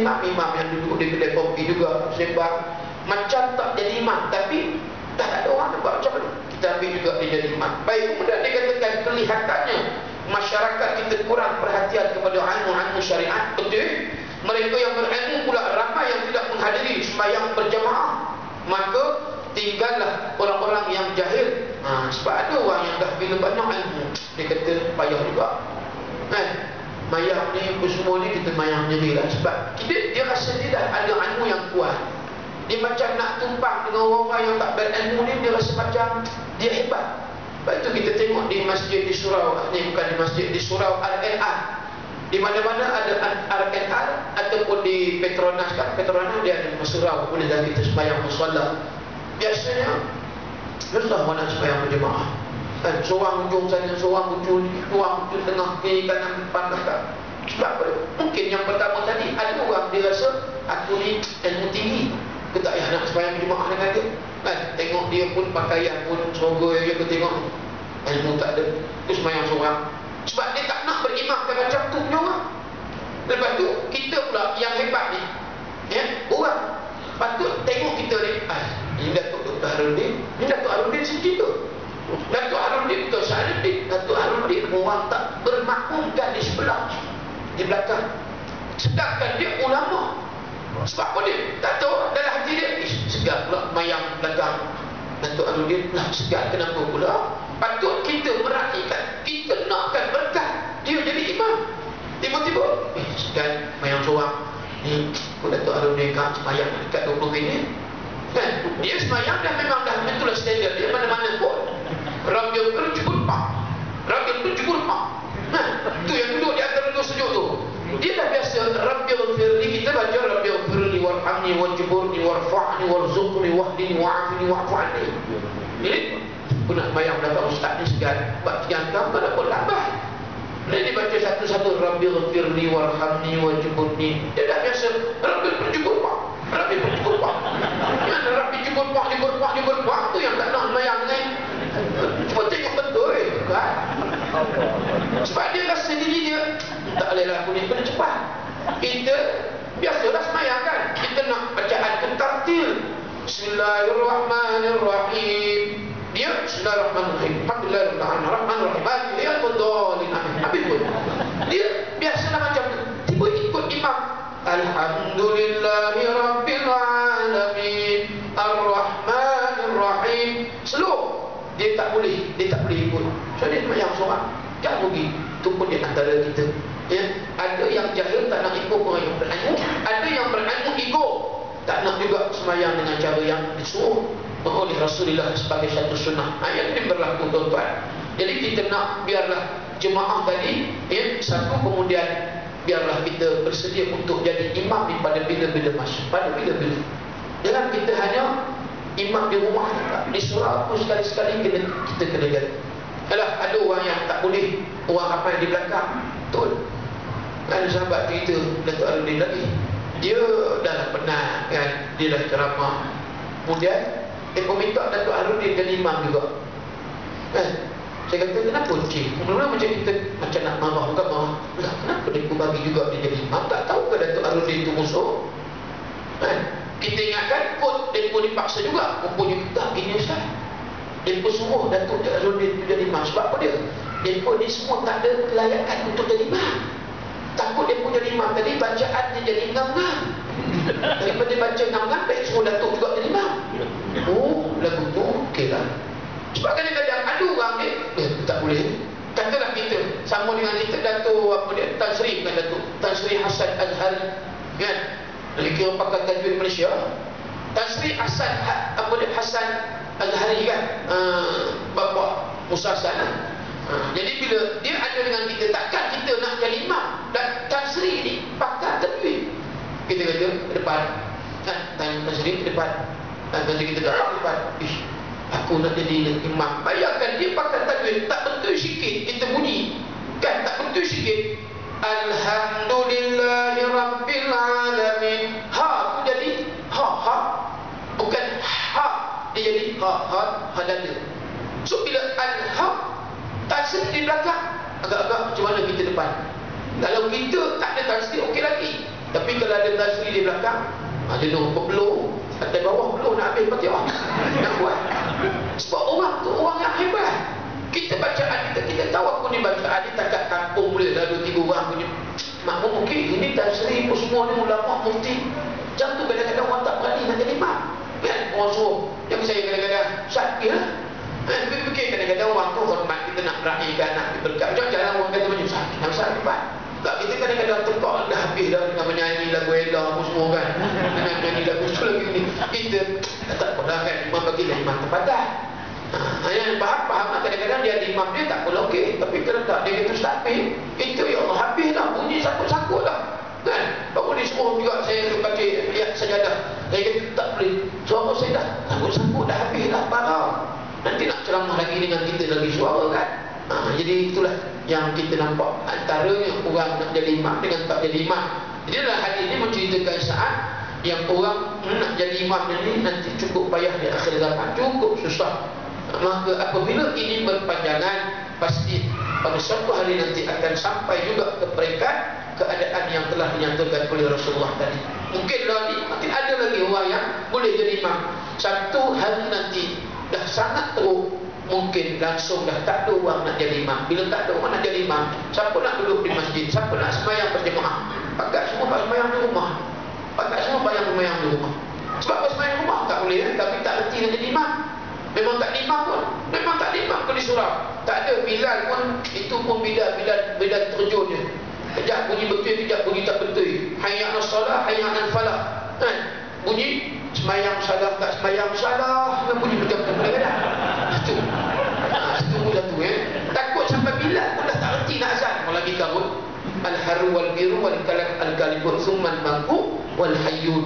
imam-imam yang duduk di kedai kopi juga sebab macam tak jadi imam tapi tak ada orang nak buat macam mana kita ambil juga dia jadi imam. Baik kemudian dia katakan kelihatannya masyarakat kita kurang perhatian kepada ilmu-ilmu syariat betul? Mereka yang berilmu pula ramai yang tidak menghadiri sembahyang berjamaah. Maka tinggallah orang-orang yang jahil. Ha, sebab ada orang yang dah bila banyak ilmu dia kata payah juga mayang ni semua ni kita mayang sendiri lah. Sebab dia, dia rasa dia dah ada ilmu yang kuat. Dia macam nak tumpang dengan orang-orang yang tak berilmu ni dia rasa macam dia hebat. Sebab itu kita tengok di masjid di surau. Ni bukan di masjid di surau RNR di mana-mana ada RNR ataupun di Petronas kan? Petronas dia ada surau. Boleh dah kita sembahyang musallah biasanya susah mana sembahyang berjemaah kan seorang ujung sana seorang ujung tuang ujung tengah kiri kanan depan belakang. Sebab apa? Mungkin yang pertama tadi ada orang dia rasa aku ni ilmu tinggi. Aku tak payah nak sembahyang berjemaah dengan dia. Kan? Tengok dia pun pakaian pun semoga dia aku tengok. Ilmu tak ada. Aku sembahyang seorang. Sebab dia tak nak berimamkan macam tu punya orang. Lepas tu kita pula yang hebat ni. Ya? Orang. Patut tengok kita ni. Ah, ini Datuk Dr. Harudin ini Datuk Harudin sendiri tu. Datuk tak bermakmumkan di sebelah. Di belakang. Sedangkan dia ulama. Sebab apa dia tak tahu dalam hati dia segar pula mayang belakang. Datuk Harudin lah segar kenapa pula? Patut kita meraihkan kita nakkan berkat dia jadi imam. Tiba-tiba eh segar mayang seorang. Ni aku Datuk Harudin kan semayang dekat 20 minit. Kan? Dia semayang dah memang dah itulah standard dia mana-mana pun. Rabi kerja warzuqni wahdini wa'afini wa'fu'ani. Ini pun nak bayang dapat ustaz ni segan. Buat tiga angka pada pun lambat. Dia dibaca satu-satu Rabbi firli warhamni wajburni. Dia dah biasa Rabbi berjubur pak. Rabbi berjubur pak. Yang Rabbi pak, jubur pak, tu yang tak nak bayang ni. Cuma tengok betul kan? Sebab dia rasa diri dia Tak bolehlah aku ni kena cepat Kita Biasalah semayang kan Kita nak bacaan ketartil Bismillahirrahmanirrahim. Dia Bismillahirrahmanirrahim. Alhamdulillahirrahmanirrahim. Dia Al-Fadhalin Habis pun. Dia biasalah macam Tiba ikut imam. Alhamdulillahirrahmanirrahim. Ar-Rahmanirrahim. Slow. Dia tak boleh. Dia tak boleh ikut. So dia semayang seorang. Tak rugi. Itu pun dia antara kita ya ada yang jahil tak nak ikut orang yang berilmu ada yang berilmu ikut tak nak juga semayang dengan cara yang disuruh oleh Rasulullah sebagai satu sunnah. Ayat ini berlaku tuan-tuan. Jadi kita nak biarlah jemaah tadi ya satu kemudian biarlah kita bersedia untuk jadi imam pada bila-bila masa pada bila-bila. Jangan kita hanya imam di rumah di surau pun sekali-sekali kena, kita kena jaga Alah, ada orang yang tak boleh orang apa yang di belakang. Betul. Kan sahabat cerita Datuk Aludin lagi. Dia dah lah penat kan. Dia dah ceramah. Kemudian dia pun minta Datuk Aludin jadi imam juga. Kan saya kata kenapa cik? Mula-mula macam kita macam nak marah bukan marah. Lah, kenapa dia bagi juga dia jadi imam? Tak tahu ke Datuk Aludin itu musuh? Kan kita ingatkan kot dia pun dipaksa juga. Rupanya tak gini Ustaz. Dia pun suruh Datuk Azudin jadi imam. Sebab apa dia? Dia pun ni semua tak ada kelayakan untuk jadi imam. Takut dia pun jadi imam. Tadi bacaan dia jadi ngam-ngam. Daripada baca ngam-ngam baik suruh Datuk juga jadi imam lah sebab kadang-kadang ada orang ni eh, tak boleh. Katalah kita sama dengan kita Datuk apa dia Tan Sri kan Datuk? Tan Sri Hasan Azhari kan? Dari kira pakar tajwid Malaysia. Tan Sri Hasan ha, apa dia Hasan Azhari kan? Uh, bapa Musa Hasan uh, jadi bila dia ada dengan kita takkan kita nak jadi imam. Dan Tan Sri ni pakar tajwid kita kata ke depan. Kan? Tan, Sri ke depan. Dan kita ke depan. Ish, aku nak jadi imam bayangkan dia pakar tajwid tak betul sikit kita bunyi kan tak betul sikit Alhamdulillahi Rabbil Alamin Ha tu jadi Ha ha Bukan ha Dia jadi ha ha Ha dada So bila Alham Tasir di belakang Agak-agak macam mana kita depan Kalau kita tak ada tasir okey lagi Tapi kalau ada Basri di belakang. Dia nak belum. Atas bawah belum nak habis Fatihah. Nak buat. Sebab orang tu orang yang hebat. Kita baca kita, kita tahu aku ni baca hadis tak kampung boleh lalu tiga orang punya. Makmum mungkin ini tasri pun semua ni ulama mufti. Macam tu kadang-kadang orang tak berani nak jadi imam. Kan? Orang suruh. Yang saya kadang-kadang sakit lah. Eh, tapi fikir kadang-kadang orang tu hormat kita nak berakhirkan, nak berkat. Jangan jalan orang kata macam sakit. Nak sakit tak kita kadang-kadang tekak dah habis dah dengan menyanyi lagu Ella apa semua kan. Dengan menyanyi lagu tu lagi ni. Kita tak pernah kan imam bagi lah imam tempatan. Yang faham-faham kadang-kadang dia imam dia tak boleh okey. Tapi kalau tak dia kata stafir. Itu ya Allah habis dah bunyi sakut-sakut lah. Kan? Baru dia suruh juga saya baca ayat sajadah. Saya kata tak boleh. Suara saya dah sakut-sakut dah habis dah parah. Nanti nak ceramah lagi dengan kita lagi suara kan. Ha, jadi itulah yang kita nampak antaranya orang nak jadi imam dengan tak jadi imam. Jadi dalam hadis ini menceritakan saat yang orang nak jadi imam ini nanti cukup payah di akhir zaman, cukup susah. Maka apabila ini berpanjangan, pasti pada suatu hari nanti akan sampai juga ke peringkat keadaan yang telah dinyatakan oleh Rasulullah tadi. Mungkin lagi, mungkin ada lagi orang yang boleh jadi imam. Satu hari nanti dah sangat teruk mungkin langsung dah tak ada orang nak jadi imam. Bila tak ada orang nak jadi imam, siapa nak duduk di masjid? Siapa nak sembahyang berjemaah? Pakat semua pak sembahyang di rumah. Pun bilal, bilal, bilal terjun dia. Kejap bunyi betul, kejap bunyi tak betul. Hayya'na salah, hayya'na falah. Kan? Bunyi Semayang salah tak semayang salah Dengan bunyi betul-betul kadang-kadang Itu Itu pun satu eh Takut sampai bila pun dah tak reti nak azan Kalau lagi kabut Al-haru wal-biru wal-kalak al-kalibut Summan mangku wal-hayyun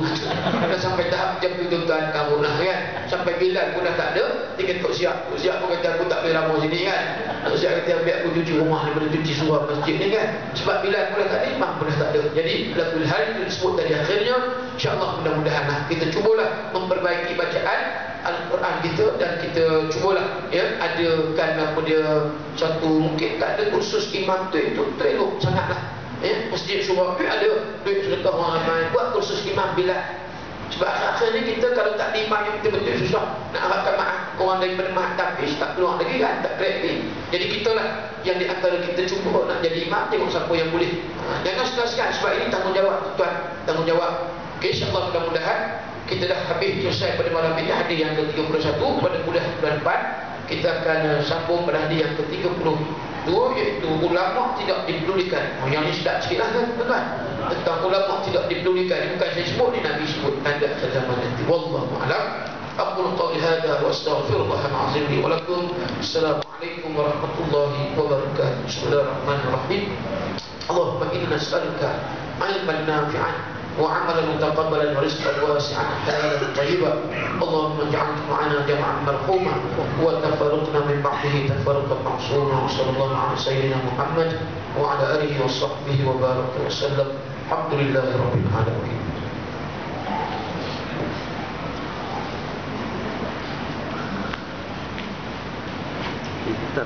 Dah sampai tahap jam tujuh tuan kamu lah kan? Sampai bila pun dah tak ada Dia kata siap Tok siap pun kata aku tak boleh ramah sini kan? Tok siap kata biar aku cuci rumah Daripada cuci surah masjid ni kan? Sebab bila pun dah tak ada Imam pun dah tak ada. Jadi lakul hal itu disebut tadi akhirnya InsyaAllah mudah-mudahan lah Kita cubalah memperbaiki bacaan Al-Quran kita dan kita cubalah ya adakan apa dia satu mungkin tak ada kursus imam tu itu terelok sangatlah ya masjid surah tu ada duit sedekah orang ramai buat kursus imam bila. Sebab akhirnya kita kalau tak imam yang betul-betul susah. Nak harapkan maaf orang daripada maaf tapis tak keluar lagi kan tak kreatif jadi kita lah yang di antara kita cuba nak jadi imam. Tengok siapa yang boleh. Ha, jangan segan-segan sebab ini tanggungjawab tuan. Tanggungjawab. Okay, insyaAllah mudah-mudahan kita dah habis selesai pada malam ini. Hadis yang ke-31 pada bulan depan kita akan uh, sambung pada hadis yang ke-32 iaitu ulama tidak dipedulikan. Oh yang ni sedap sikitlah kan tuan. Tentang ulama tidak dipedulikan bukan saya sebut ni Nabi sebut ada zaman nanti. Wallahu a'lam. أقول قولي هذا وأستغفر الله العظيم لي ولكم السلام عليكم ورحمة الله وبركاته بسم الله الرحمن الرحيم اللهم إنا نسألك علما نافعا وعملا متقبلا ورزقا واسعا حلالا طيبا. اللهم اجعل معنا جمعا مرحوما وتفرقنا من بعده تفرقا معصوما. وصلى الله على سيدنا محمد وعلى آله وصحبه وبارك وسلم. الحمد لله رب العالمين. Kita